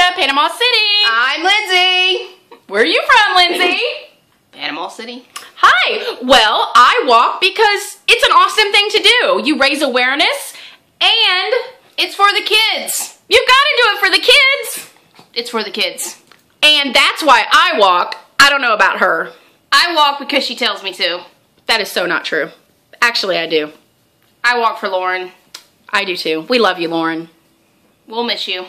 Alicia, Panama City. I'm Lindsay. Where are you from, Lindsay? Panama City. Hi. Well, I walk because it's an awesome thing to do. You raise awareness and It's for the kids. you've got to do it for the kids. It's for the kids. And that's why I walk. I don't know about her. I walk because she tells me to. That is so not true. Actually, I do. I walk for Lauren. I do too. We love you, Lauren. We'll miss you.